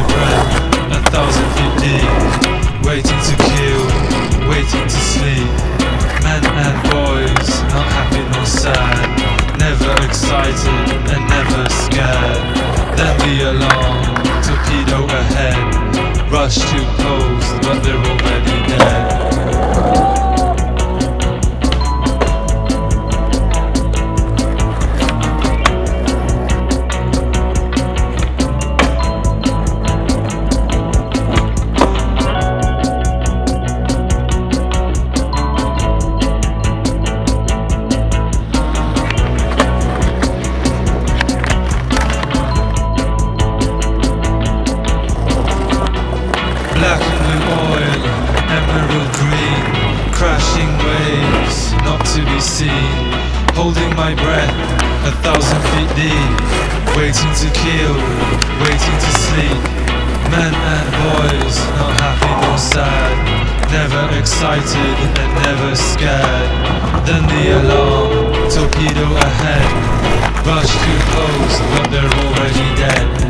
A thousand feet deep, waiting to kill, waiting to sleep. Men and boys, not happy nor sad, never excited and never scared. Then the alarm, torpedo ahead, rush to close, but they're already to be seen. Holding my breath, a thousand feet deep, waiting to kill, waiting to sleep. Men and boys, not happy nor sad, never excited and never scared. Then the alarm, torpedo ahead, rush to post, but they're already dead.